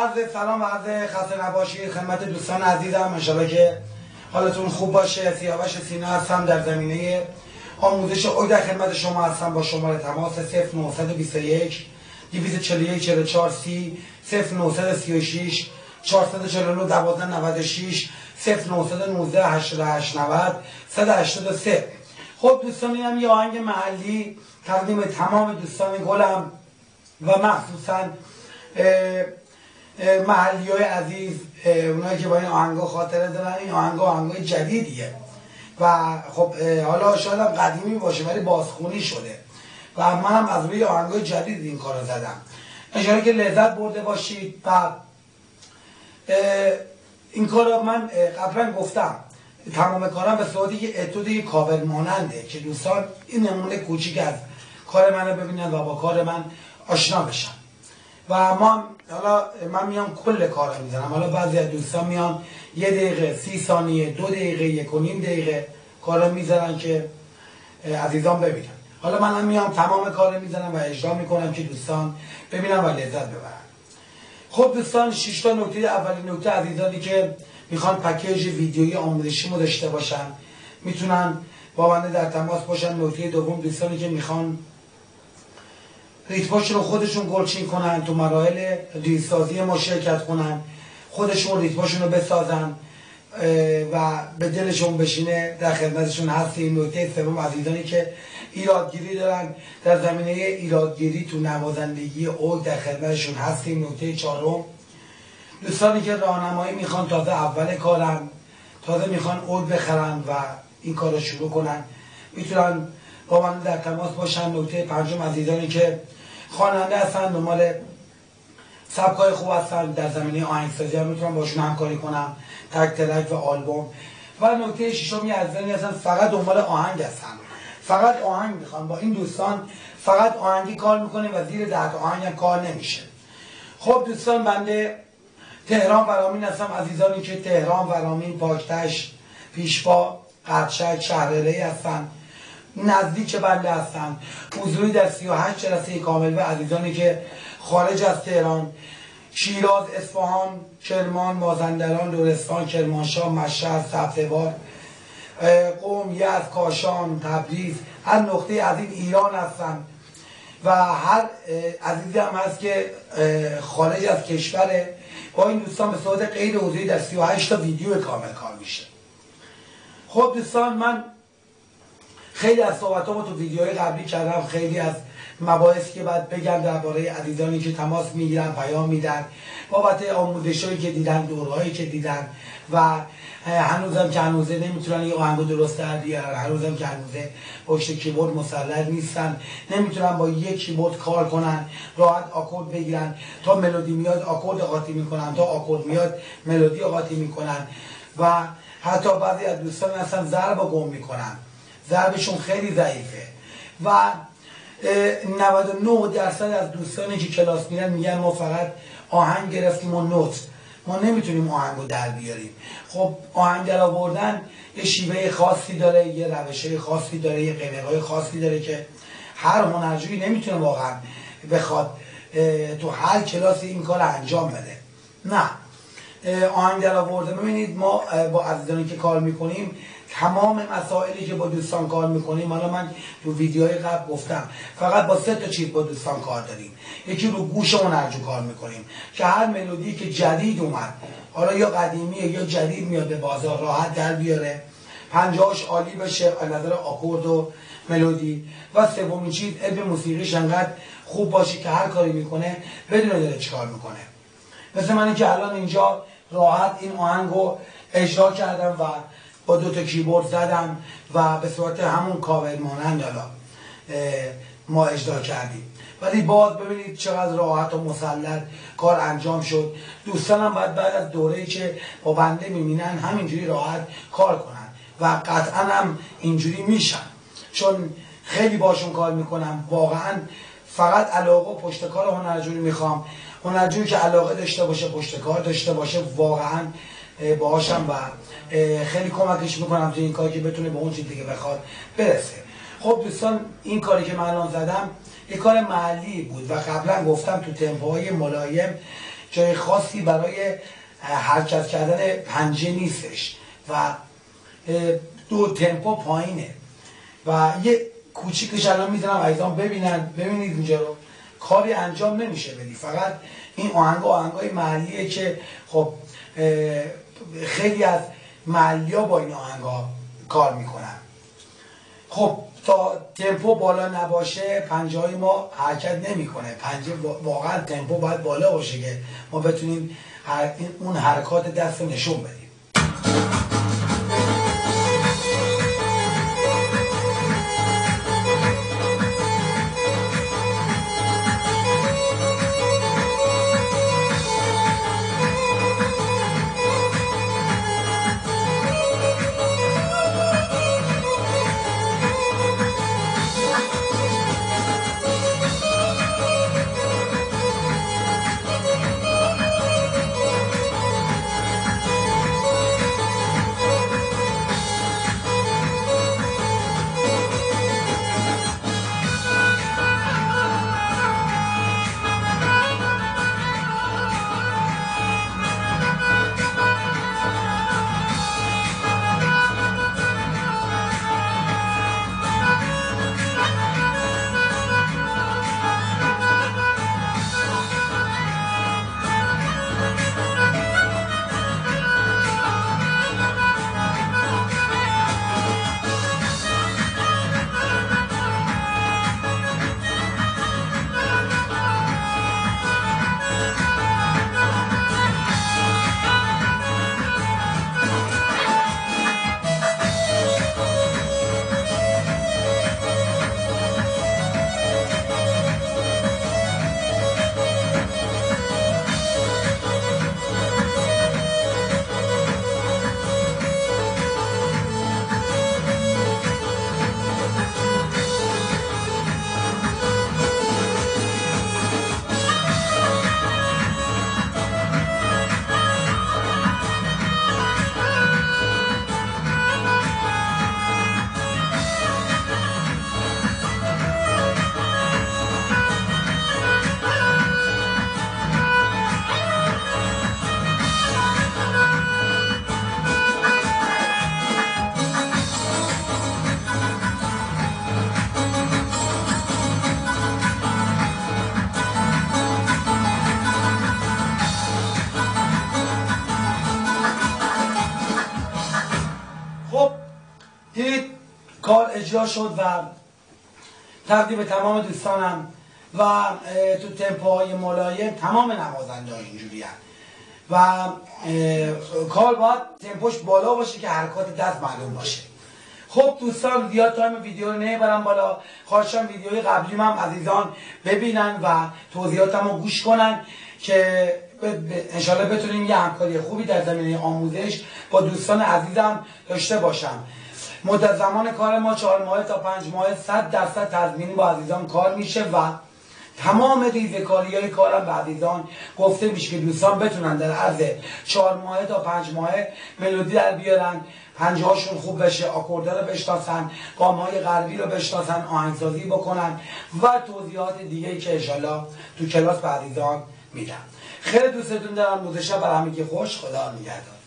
عرض سلام عرض خسته نباشید خدمت دوستان عزیزم. انشالله که حالتون خوب باشه. سیاوش سینا هستم در زمینه آموزش در خدمت شما هستم با شماره تماس 0921 241 44 30 0936 449 1296 0919 88 90 183 خب دوستان اینم یه آهنگ محلی تقدیم تمام دوستان گلم و مخصوصا محلی های عزیز اونایی که با این آهنگا خاطره دارن این آهنگا آهنگای جدیدیه. و خب حالا شاید هم قدیمی باشه ولی بازخونی شده. و من هم از روی آهنگای جدید این کار زدم. انشاءالله که لذت برده باشید و این کار من قبلا گفتم. تمام کارم به صورتی که اتود کاور ماننده که دوستان این نمونه کوچیک از کار من رو ببینن و با کار من آشنا بشن. و ما حالا من میام کل کار رو می‌زنم. حالا بعضی از دوستان میان یه دقیقه سی ثانیه دو دقیقه یک و نیم دقیقه کار رو می‌زنن که عزیزان ببینن. حالا من هم میام تمام کار رو می‌زنم و اجرا می‌کنم که دوستان ببینن و لذت ببرن. خب دوستان شش تا نکته اولین نکته عزیزانی که می‌خوان پکیج ویدیویی آموزشی داشته باشن می‌تونن با بنده در تماس باشن. نکته دوم دوستانی که می‌خوان ریتماش رو خودشون گلچین کنن تو مراحل دیسازی ما شرکت کنن. خودشون ریتماشون رو بسازن و به دلشون بشینه. در خدمتشون هستیم. نکته سوم عزیزانی که ایرادگیری دارن. در زمینه ایرادگیری تو نوازندگی او در خدمتشون هستیم. نکته چهارم دوستانی که راهنمایی می‌خوان تازه اول کارن تازه می‌خوان اود بخرن و این کار رو شروع کنن. می‌تونن با من در تماس باشن. نکته پنجم عزیزانی که خواننده هستن دنبال سبکای خوب هستن در زمینه آهنگسازی هم می‌تونم باشون همکاری کنم تک تلک و آلبوم. و نکته ششم یه عزیزانی هستن فقط دنبال آهنگ هستن. فقط آهنگ می‌خوان. با این دوستان فقط آهنگی کار می‌کنیم و زیر ده آهنگ کار نمیشه. خب دوستان بنده تهران ورامین هستم. عزیزانی که تهران ورامین پاکتش پیشوا قدشک شهرره هستن. نزدیک بنده هستن حضوری در 38 جلسه کامل و عزیزانی که خارج از تهران شیراز اصفهان کرمان مازندران لرستان کرمانشاه مشهد سبزوار قوم یزد کاشان تبریز هر نقطه از این ایران هستن و هر عزیزی هم هست که خارج از کشوره با این دوستان به صورت غیر حضوری در 38 تا ویدیو کامل کار میشه. خب دوستان من خیلی از صحبتامو تو ویدیوهای قبلی کردم. خیلی از مباحثی که باید بگم درباره عزیزانی که تماس می‌گیرن پیام میدن. بابت آموزشایی که دیدن دورهایی که دیدن. و هنوزم که هنوزه نمی‌تونن یه آهنگو درست در بیارن. هنوزم که هنوزه پشت کیبورد مسلط نیستن. نمی‌تونن با یک کیبورد کار کنن. راحت آکورد بگیرن. تا ملودی میاد آکورد قاطی می‌کنن. تا آکورد میاد ملودی قاطی می‌کنن. و حتی بعضی از دوستان اصلا ضرب گم می‌کنن. ضربشون خیلی ضعیفه. و 99 درصد از دوستانی که کلاس میرن میگن ما فقط آهنگ گرفتیم و نوت. ما نمی‌تونیم آهنگ رو در بیاریم. خب آهنگ در آوردن یه شیوه خاصی داره یه روشه خاصی داره یه قیمه خاصی داره که هر هنرجویی نمی‌تونه واقعا بخواد تو هر کلاسی این کار انجام بده. نه. آهنگ در آورده ببینید ما با عزیزانی که کار می‌کنیم تمام مسائلی که با دوستان کار می‌کنیم حالا من تو ویدیوهای قبل گفتم فقط با سه تا چیز با دوستان کار داریم. یکی رو گوش هنرجو کار می‌کنیم که هر ملودی که جدید اومد حالا یا قدیمیه یا جدید میاد به بازار راحت در بیاره. پنجاهاش عالی بشه از نظر آکورد و ملودی. و سومین چیز علم موسیقیش انقدر خوب باشه که هر کاری می‌کنه بدون داره چیکار می‌کنه. مثل منی که الان اینجا راحت این آهنگ رو اجرا کردم و دو تا کیبورد زدم و به صورت همون کاور مانند حالا ما اجرا کردیم. ولی باز ببینید چقدر راحت و مسلط کار انجام شد. دوستانم باید بعد از دوره که با بنده می‌بینن همینجوری راحت کار کنن و قطعا هم اینجوری میشن. چون خیلی باشون کار می‌کنم. واقعا فقط علاقه و پشت کار هنرجویی می‌خوام. هنرجویی که علاقه داشته باشه پشت کار داشته باشه واقعا باهاشم و خیلی کمکش می‌کنم تو این کاری که بتونه به اون چیزی که بخواد برسه. خب دوستان این کاری که من الان زدم یه کار محلی بود و قبلا گفتم تو تمپوهای ملایم جای خاصی برای حرکت کردن پنجه نیستش و دو تمپو پایینه و یه کوچیکش الان می‌زنم عزیزان ببینن. ببینید اینجا رو. کاری انجام نمیشه بدی. فقط این آهنگ آهنگای محلیه که خب خیلی از محلی با این آهنگا کار می‌کنن. خب تا تمپو بالا نباشه پنجه های ما حرکت نمی‌کنه. پنجه واقعا تمپو باید بالا باشه که ما بتونیم اون حرکات دست نشون بدیم. اجرا شد و تقدیم به تمام دوستانم و تو تمپوهای ملایم تمام نوازنده اینجوری و کار باید تمپوش بالا باشه که حرکات دست معلوم باشه. خب دوستان زیاد تایم ویدیو رو نمی‌برم بالا. خواهشم ویدیوی قبلی هم عزیزان ببینن و توضیحاتم رو گوش کنن که انشالله بتونیم یه همکاری خوبی در زمینه آموزش با دوستان عزیزم داشته باشم. مدت زمان کار ما چهار ماه تا پنج ماه صد درصد تضمینی با عزیزان کار میشه و تمام ریزکاری های کارم به عزیزان گفته میشه که دوستان بتونن در عرض چهار ماه تا پنج ماه ملودی در بیارن پنجهاشون خوب بشه آکورده رو بشناسن گام های غربی رو بشناسن آهنگسازی بکنن و توضیحات دیگه که انشالله تو کلاس به عزیزان میدم. خیلی دوستتون دارم روز بر همگی خوش خدا نگهدار.